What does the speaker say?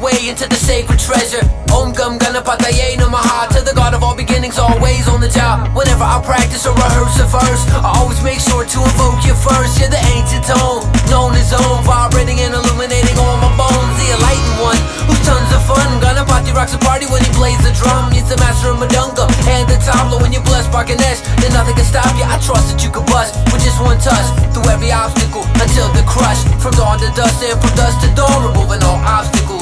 way into the sacred treasure. Om Gam Ganapataye Namaha To the God of all beginnings, always on the job Whenever I practice or rehearse a verse I always make sure to invoke you first. You're the ancient tone, known as Om Vibrating and illuminating all my bones. The enlightened one, who's tons of fun. Ganapati rocks a party when he plays the drum. He's the master of mridanga and the tabla. When you're blessed by Ganesh, then nothing can stop you I trust that you can bust with just one touch Through every obstacle until the crush. From dawn to dusk and from dusk to dawn Removing all obstacles.